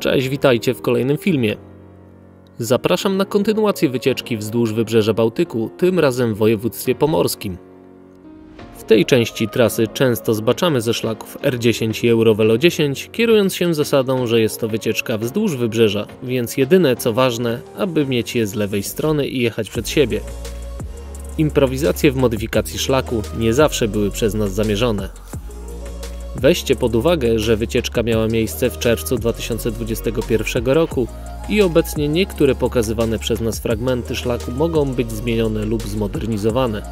Cześć, witajcie w kolejnym filmie. Zapraszam na kontynuację wycieczki wzdłuż wybrzeża Bałtyku, tym razem w województwie pomorskim. W tej części trasy często zbaczamy ze szlaków R10 i Eurovelo 10, kierując się zasadą, że jest to wycieczka wzdłuż wybrzeża, więc jedyne co ważne, aby mieć je z lewej strony i jechać przed siebie. Improwizacje w modyfikacji szlaku nie zawsze były przez nas zamierzone. Weźcie pod uwagę, że wycieczka miała miejsce w czerwcu 2021 roku i obecnie niektóre pokazywane przez nas fragmenty szlaku mogą być zmienione lub zmodernizowane.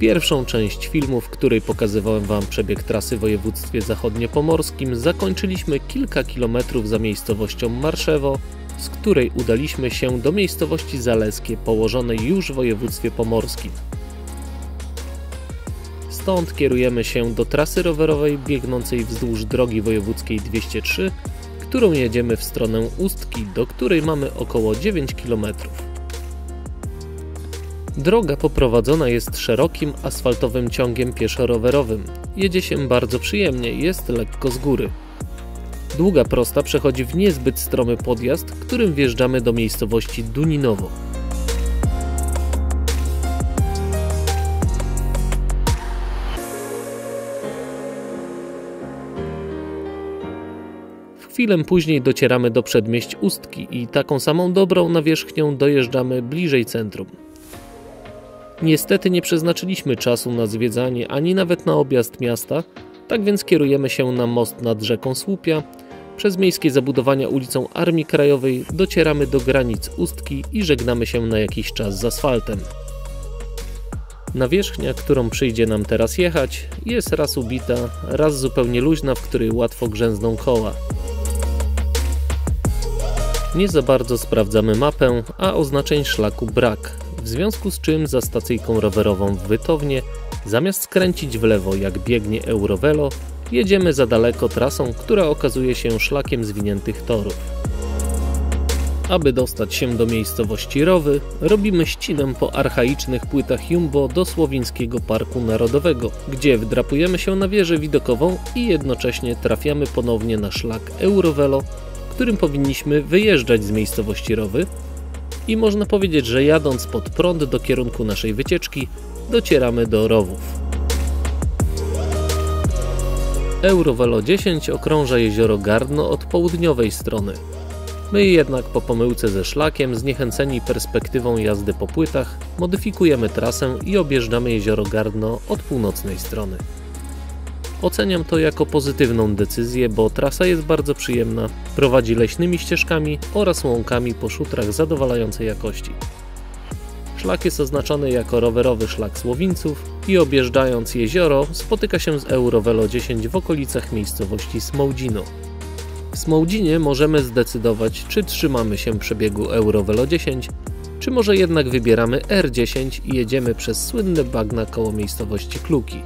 Pierwszą część filmu, w której pokazywałem Wam przebieg trasy w województwie zachodniopomorskim, zakończyliśmy kilka kilometrów za miejscowością Marszewo, z której udaliśmy się do miejscowości Zaleskie, położonej już w województwie pomorskim. Stąd kierujemy się do trasy rowerowej biegnącej wzdłuż drogi wojewódzkiej 203, którą jedziemy w stronę Ustki, do której mamy około 9 km. Droga poprowadzona jest szerokim asfaltowym ciągiem pieszo-rowerowym. Jedzie się bardzo przyjemnie, jest lekko z góry. Długa prosta przechodzi w niezbyt stromy podjazd, którym wjeżdżamy do miejscowości Duninowo. Chwilę później docieramy do przedmieść Ustki i taką samą dobrą nawierzchnią dojeżdżamy bliżej centrum. Niestety nie przeznaczyliśmy czasu na zwiedzanie ani nawet na objazd miasta, tak więc kierujemy się na most nad rzeką Słupia. Przez miejskie zabudowania ulicą Armii Krajowej docieramy do granic Ustki i żegnamy się na jakiś czas z asfaltem. Nawierzchnia, którą przyjdzie nam teraz jechać, jest raz ubita, raz zupełnie luźna, w której łatwo grzęzną koła. Nie za bardzo sprawdzamy mapę, a oznaczeń szlaku brak, w związku z czym za stacyjką rowerową w Wytownie, zamiast skręcić w lewo jak biegnie Eurovelo, jedziemy za daleko trasą, która okazuje się szlakiem zwiniętych torów. Aby dostać się do miejscowości Rowy, robimy ścinę po archaicznych płytach Jumbo do Słowińskiego Parku Narodowego, gdzie wdrapujemy się na wieżę widokową i jednocześnie trafiamy ponownie na szlak Eurovelo, którym powinniśmy wyjeżdżać z miejscowości Rowy i można powiedzieć, że jadąc pod prąd do kierunku naszej wycieczki docieramy do Rowów. Eurovelo 10 okrąża jezioro Gardno od południowej strony. My jednak po pomyłce ze szlakiem, zniechęceni perspektywą jazdy po płytach, modyfikujemy trasę i objeżdżamy jezioro Gardno od północnej strony. Oceniam to jako pozytywną decyzję, bo trasa jest bardzo przyjemna, prowadzi leśnymi ścieżkami oraz łąkami po szutrach zadowalającej jakości. Szlak jest oznaczony jako rowerowy szlak Słowińców i objeżdżając jezioro spotyka się z Eurovelo 10 w okolicach miejscowości Smołdzino. W Smołdzinie możemy zdecydować, czy trzymamy się przebiegu Eurovelo 10, czy może jednak wybieramy R10 i jedziemy przez słynne bagna koło miejscowości Kluki.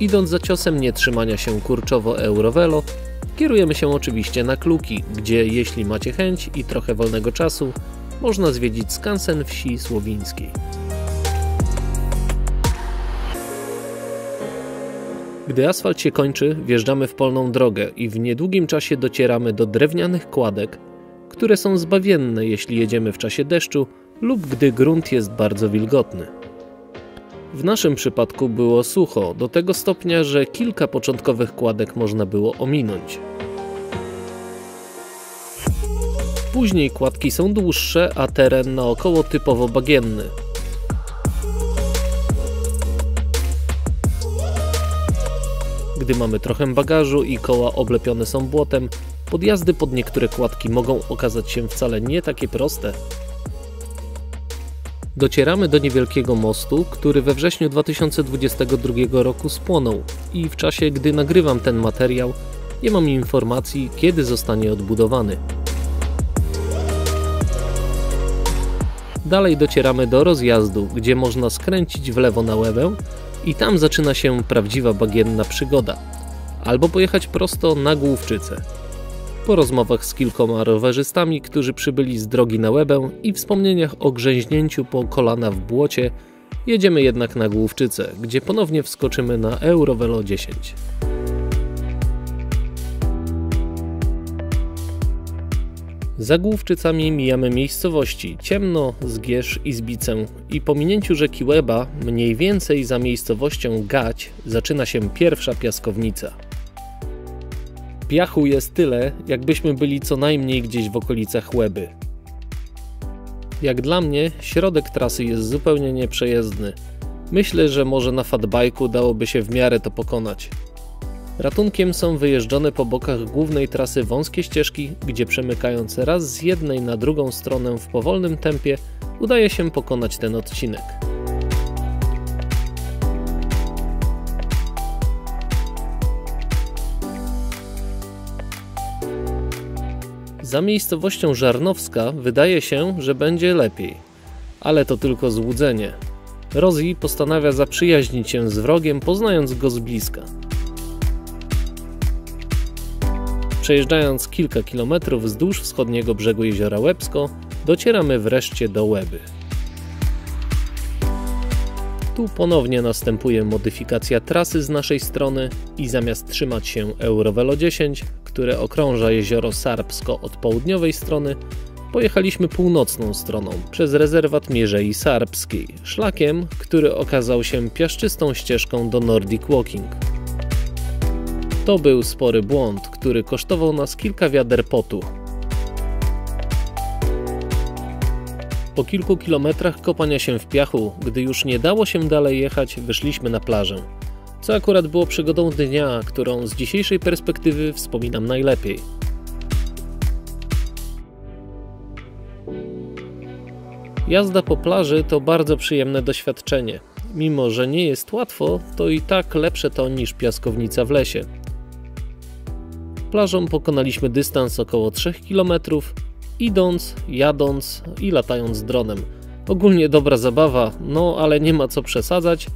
Idąc za ciosem nietrzymania się kurczowo Eurovelo, kierujemy się oczywiście na Kluki, gdzie jeśli macie chęć i trochę wolnego czasu, można zwiedzić skansen wsi słowińskiej. Gdy asfalt się kończy, wjeżdżamy w polną drogę i w niedługim czasie docieramy do drewnianych kładek, które są zbawienne, jeśli jedziemy w czasie deszczu lub gdy grunt jest bardzo wilgotny. W naszym przypadku było sucho, do tego stopnia, że kilka początkowych kładek można było ominąć. Później kładki są dłuższe, a teren naokoło typowo bagienny. Gdy mamy trochę bagażu i koła oblepione są błotem, podjazdy pod niektóre kładki mogą okazać się wcale nie takie proste. Docieramy do niewielkiego mostu, który we wrześniu 2022 roku spłonął i w czasie, gdy nagrywam ten materiał, nie mam informacji, kiedy zostanie odbudowany. Dalej docieramy do rozjazdu, gdzie można skręcić w lewo na Łebę i tam zaczyna się prawdziwa bagienna przygoda. Albo pojechać prosto na Główczycę. Po rozmowach z kilkoma rowerzystami, którzy przybyli z drogi na łebę i wspomnieniach o grzęźnięciu po kolana w błocie, jedziemy jednak na Główczycę, gdzie ponownie wskoczymy na Eurovelo 10. Za Główczycami mijamy miejscowości Ciemno, Zgierz i Zbicę i po minięciu rzeki Łeba, mniej więcej za miejscowością Gać, zaczyna się pierwsza piaskownica. Piachu jest tyle, jakbyśmy byli co najmniej gdzieś w okolicach Łeby. Jak dla mnie, środek trasy jest zupełnie nieprzejezdny. Myślę, że może na fatbajku dałoby się w miarę to pokonać. Ratunkiem są wyjeżdżone po bokach głównej trasy wąskie ścieżki, gdzie przemykając raz z jednej na drugą stronę w powolnym tempie, udaje się pokonać ten odcinek. Za miejscowością Żarnowska wydaje się, że będzie lepiej. Ale to tylko złudzenie. Rosie postanawia zaprzyjaźnić się z wrogiem, poznając go z bliska. Przejeżdżając kilka kilometrów wzdłuż wschodniego brzegu jeziora Łebsko, docieramy wreszcie do Łeby. Tu ponownie następuje modyfikacja trasy z naszej strony i zamiast trzymać się Eurovelo 10, które okrąża jezioro Sarbsko od południowej strony, pojechaliśmy północną stroną przez rezerwat Mierzei Sarbskiej, szlakiem, który okazał się piaszczystą ścieżką do Nordic Walking. To był spory błąd, który kosztował nas kilka wiader potu. Po kilku kilometrach kopania się w piachu, gdy już nie dało się dalej jechać, wyszliśmy na plażę. Co akurat było przygodą dnia, którą z dzisiejszej perspektywy wspominam najlepiej. Jazda po plaży to bardzo przyjemne doświadczenie. Mimo, że nie jest łatwo, to i tak lepsze to niż piaskownica w lesie. Plażą pokonaliśmy dystans około 3 km, idąc, jadąc i latając dronem. Ogólnie dobra zabawa, no ale nie ma co przesadzać,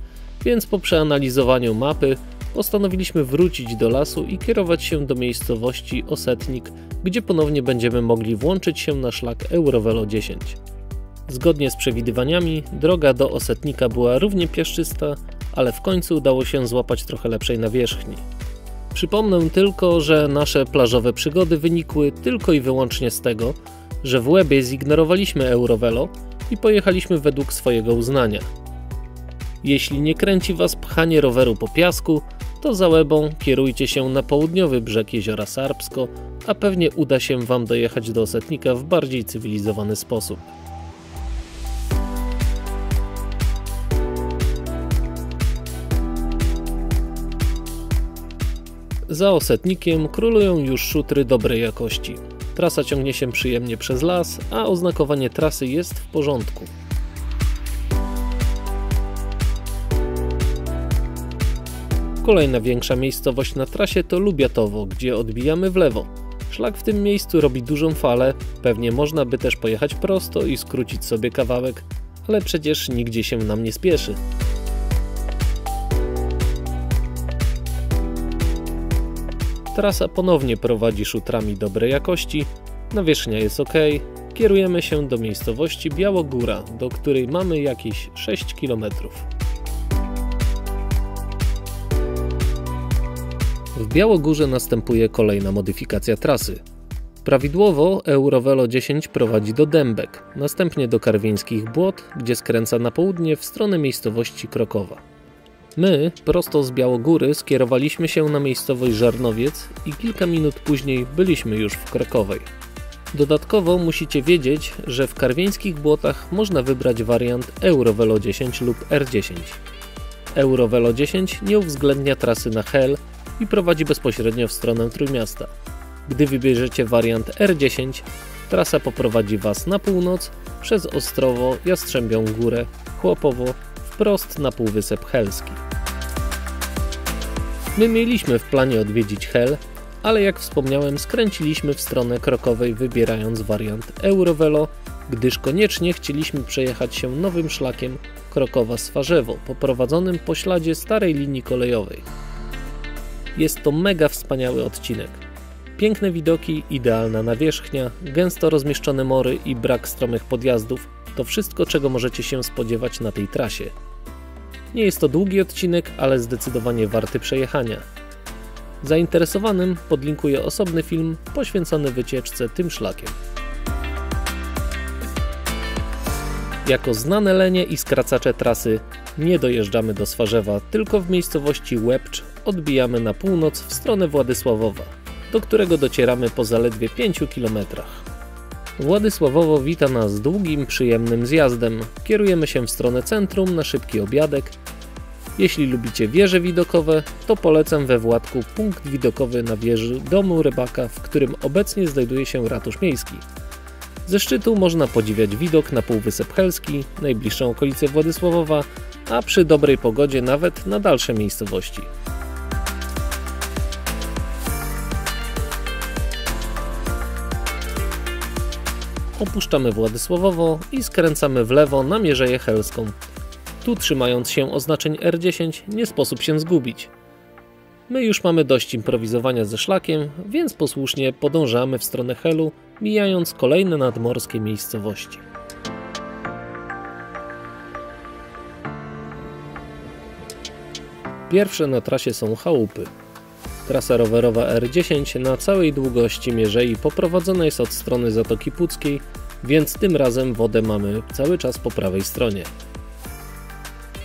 więc po przeanalizowaniu mapy postanowiliśmy wrócić do lasu i kierować się do miejscowości Osetnik, gdzie ponownie będziemy mogli włączyć się na szlak Eurovelo 10. Zgodnie z przewidywaniami, droga do Osetnika była równie piaszczysta, ale w końcu udało się złapać trochę lepszej nawierzchni. Przypomnę tylko, że nasze plażowe przygody wynikły tylko i wyłącznie z tego, że w Łebie zignorowaliśmy Eurovelo i pojechaliśmy według swojego uznania. Jeśli nie kręci Was pchanie roweru po piasku, to za Łebą kierujcie się na południowy brzeg jeziora Sarbsko, a pewnie uda się Wam dojechać do Osetnika w bardziej cywilizowany sposób. Za osetnikiem królują już szutry dobrej jakości. Trasa ciągnie się przyjemnie przez las, a oznakowanie trasy jest w porządku. Kolejna większa miejscowość na trasie to Lubiatowo, gdzie odbijamy w lewo. Szlak w tym miejscu robi dużą falę, pewnie można by też pojechać prosto i skrócić sobie kawałek, ale przecież nigdzie się nam nie spieszy. Trasa ponownie prowadzi szutrami dobrej jakości, nawierzchnia jest ok, kierujemy się do miejscowości Białogóra, do której mamy jakieś 6 km. W Białogórze następuje kolejna modyfikacja trasy. Prawidłowo Eurovelo 10 prowadzi do Dębek, następnie do Karwieńskich Błot, gdzie skręca na południe w stronę miejscowości Krokowa. My, prosto z Białogóry, skierowaliśmy się na miejscowość Żarnowiec i kilka minut później byliśmy już w Krakowej. Dodatkowo musicie wiedzieć, że w karwieńskich błotach można wybrać wariant Eurovelo 10 lub R10. Eurovelo 10 nie uwzględnia trasy na Hel i prowadzi bezpośrednio w stronę Trójmiasta. Gdy wybierzecie wariant R10, trasa poprowadzi Was na północ przez Ostrowo, Jastrzębią Górę, Chłopowo, wprost na Półwysep Helski. My mieliśmy w planie odwiedzić Hel, ale jak wspomniałem skręciliśmy w stronę krokowej wybierając wariant Eurovelo, gdyż koniecznie chcieliśmy przejechać się nowym szlakiem Krokowa-Swarzewo, poprowadzonym po śladzie starej linii kolejowej. Jest to mega wspaniały odcinek. Piękne widoki, idealna nawierzchnia, gęsto rozmieszczone mory i brak stromych podjazdów to wszystko, czego możecie się spodziewać na tej trasie. Nie jest to długi odcinek, ale zdecydowanie warty przejechania. Zainteresowanym podlinkuję osobny film poświęcony wycieczce tym szlakiem. Jako znane lenie i skracacze trasy nie dojeżdżamy do Swarzewa, tylko w miejscowości Łebcz odbijamy na północ w stronę Władysławowa, do którego docieramy po zaledwie 5 kilometrach. Władysławowo wita nas długim, przyjemnym zjazdem. Kierujemy się w stronę centrum na szybki obiadek. Jeśli lubicie wieże widokowe, to polecam we Władku punkt widokowy na wieży domu rybaka, w którym obecnie znajduje się ratusz miejski. Ze szczytu można podziwiać widok na Półwysep Helski, najbliższą okolicę Władysławowa, a przy dobrej pogodzie nawet na dalsze miejscowości. Opuszczamy Władysławowo i skręcamy w lewo na Mierzeję Helską. Tu trzymając się oznaczeń R10 nie sposób się zgubić. My już mamy dość improwizowania ze szlakiem, więc posłusznie podążamy w stronę Helu, mijając kolejne nadmorskie miejscowości. Pierwsze na trasie są chałupy. Trasa rowerowa R10 na całej długości Mierzei poprowadzona jest od strony Zatoki Puckiej, więc tym razem wodę mamy cały czas po prawej stronie.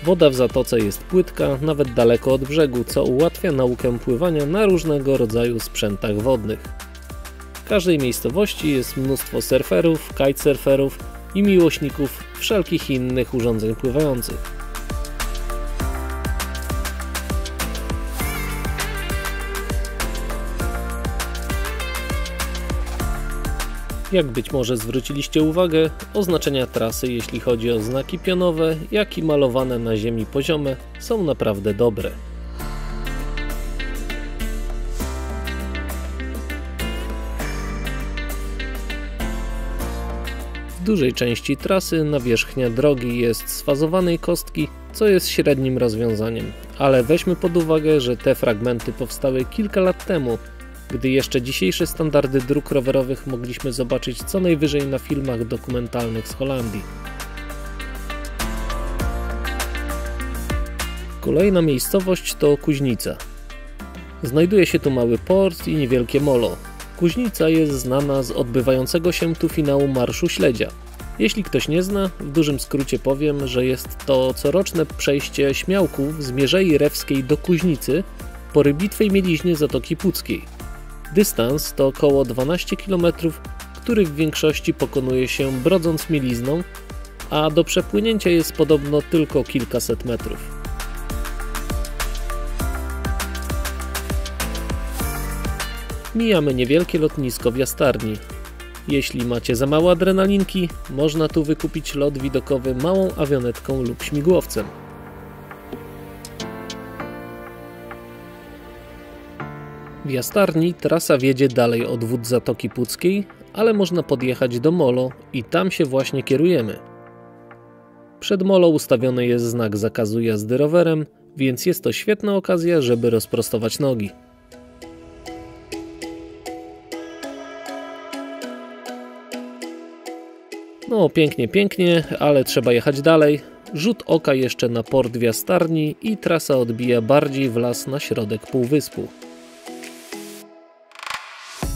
Woda w zatoce jest płytka, nawet daleko od brzegu, co ułatwia naukę pływania na różnego rodzaju sprzętach wodnych. W każdej miejscowości jest mnóstwo surferów, kitesurferów i miłośników wszelkich innych urządzeń pływających. Jak być może zwróciliście uwagę, oznaczenia trasy, jeśli chodzi o znaki pionowe, jak i malowane na ziemi poziome, są naprawdę dobre. W dużej części trasy nawierzchnia drogi jest sfazowanej kostki, co jest średnim rozwiązaniem, ale weźmy pod uwagę, że te fragmenty powstały kilka lat temu, gdy jeszcze dzisiejsze standardy dróg rowerowych mogliśmy zobaczyć co najwyżej na filmach dokumentalnych z Holandii. Kolejna miejscowość to Kuźnica. Znajduje się tu mały port i niewielkie molo. Kuźnica jest znana z odbywającego się tu finału Marszu Śledzia. Jeśli ktoś nie zna, w dużym skrócie powiem, że jest to coroczne przejście śmiałków z Mierzei Rewskiej do Kuźnicy po rybitwej mieliźnie Zatoki Puckiej. Dystans to około 12 km, który w większości pokonuje się brodząc mielizną, a do przepłynięcia jest podobno tylko kilkaset metrów. Mijamy niewielkie lotnisko w Jastarni. Jeśli macie za mało adrenalinki, można tu wykupić lot widokowy małą awionetką lub śmigłowcem. W Jastarni trasa wiedzie dalej od wód Zatoki Puckiej, ale można podjechać do Molo i tam się właśnie kierujemy. Przed Molo ustawiony jest znak zakazu jazdy rowerem, więc jest to świetna okazja, żeby rozprostować nogi. No pięknie, pięknie, ale trzeba jechać dalej. Rzut oka jeszcze na port w Jastarni i trasa odbija bardziej w las na środek półwyspu.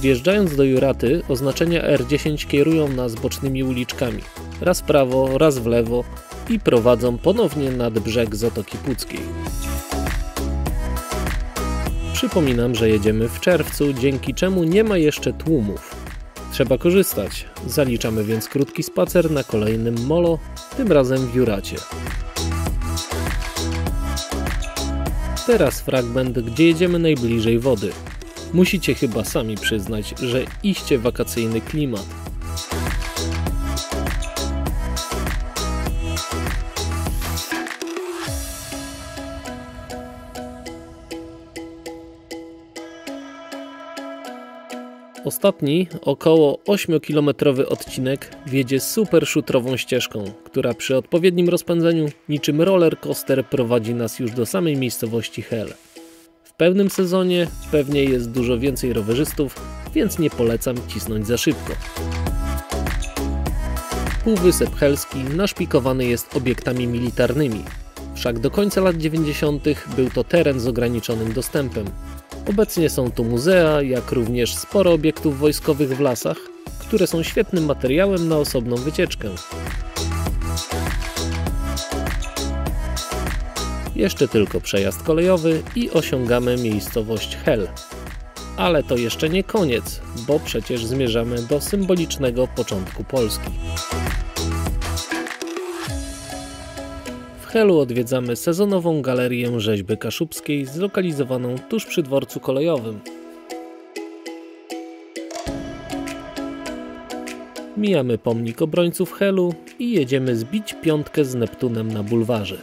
Wjeżdżając do Juraty, oznaczenia R10 kierują nas bocznymi uliczkami, raz w prawo, raz w lewo i prowadzą ponownie nad brzeg Zatoki Puckiej. Przypominam, że jedziemy w czerwcu, dzięki czemu nie ma jeszcze tłumów. Trzeba korzystać. Zaliczamy więc krótki spacer na kolejnym molo, tym razem w Juracie. Teraz fragment, gdzie jedziemy najbliżej wody. Musicie chyba sami przyznać, że iście wakacyjny klimat. Ostatni, około 8-kilometrowy odcinek wiedzie super szutrową ścieżką, która przy odpowiednim rozpędzeniu niczym roller coaster prowadzi nas już do samej miejscowości Hel. W pewnym sezonie pewnie jest dużo więcej rowerzystów, więc nie polecam cisnąć za szybko. Półwysep Helski naszpikowany jest obiektami militarnymi. Wszak do końca lat 90. był to teren z ograniczonym dostępem. Obecnie są tu muzea, jak również sporo obiektów wojskowych w lasach, które są świetnym materiałem na osobną wycieczkę. Jeszcze tylko przejazd kolejowy i osiągamy miejscowość Hel. Ale to jeszcze nie koniec, bo przecież zmierzamy do symbolicznego początku Polski. W Helu odwiedzamy sezonową galerię rzeźby kaszubskiej zlokalizowaną tuż przy dworcu kolejowym. Mijamy pomnik obrońców Helu i jedziemy zbić piątkę z Neptunem na bulwarze.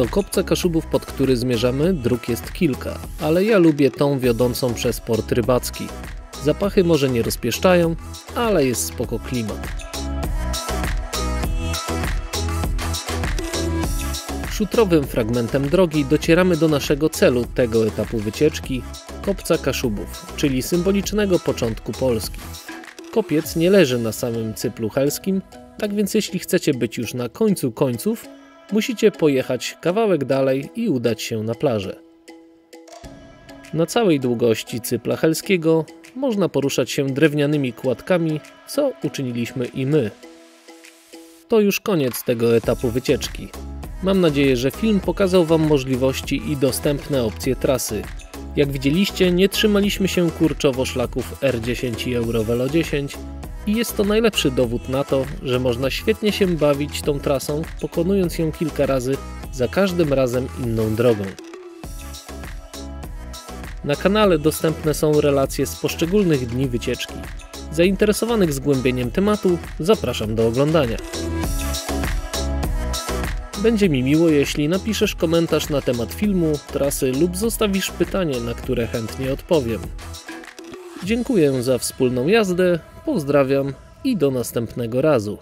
Do kopca Kaszubów, pod który zmierzamy, dróg jest kilka, ale ja lubię tą wiodącą przez port rybacki. Zapachy może nie rozpieszczają, ale jest spoko klimat. Szutrowym fragmentem drogi docieramy do naszego celu tego etapu wycieczki Kopca Kaszubów, czyli symbolicznego początku Polski. Kopiec nie leży na samym cyplu helskim, tak więc jeśli chcecie być już na końcu końców, musicie pojechać kawałek dalej i udać się na plażę. Na całej długości cypla helskiego można poruszać się drewnianymi kładkami, co uczyniliśmy i my. To już koniec tego etapu wycieczki. Mam nadzieję, że film pokazał Wam możliwości i dostępne opcje trasy. Jak widzieliście, nie trzymaliśmy się kurczowo szlaków R10 i Eurovelo 10 i jest to najlepszy dowód na to, że można świetnie się bawić tą trasą, pokonując ją kilka razy, za każdym razem inną drogą. Na kanale dostępne są relacje z poszczególnych dni wycieczki. Zainteresowanych zgłębieniem tematu zapraszam do oglądania. Będzie mi miło, jeśli napiszesz komentarz na temat filmu, trasy lub zostawisz pytanie, na które chętnie odpowiem. Dziękuję za wspólną jazdę, pozdrawiam i do następnego razu.